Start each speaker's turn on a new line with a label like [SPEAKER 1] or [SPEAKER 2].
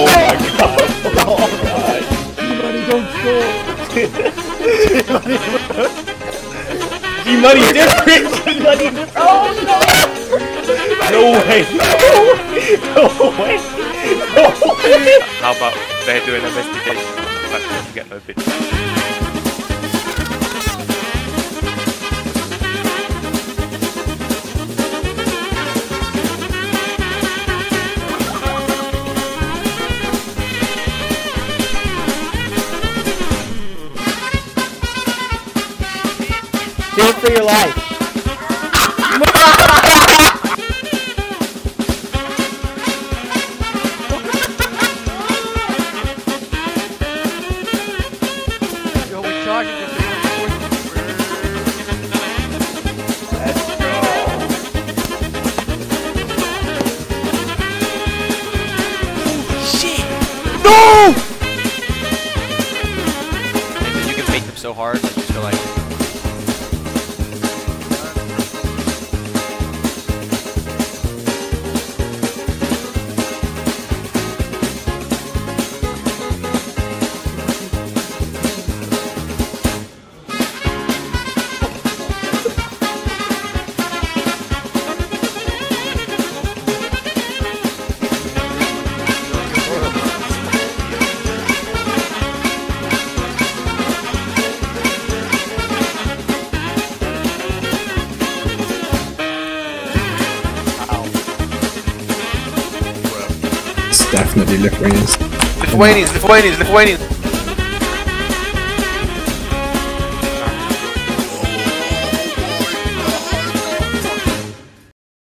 [SPEAKER 1] Oh my god. Oh my G-Money don't different! G-Money different! Oh no! No way! No way! No way!
[SPEAKER 2] How about they do an investigation? But you get no bitch.
[SPEAKER 1] Do for your life!
[SPEAKER 3] Yo, we're charging this
[SPEAKER 1] No!
[SPEAKER 2] And then you can make them so hard that you just go like.
[SPEAKER 4] Definitely Lithuanians.
[SPEAKER 2] Lithuanians, Lithuanians, Lithuanians!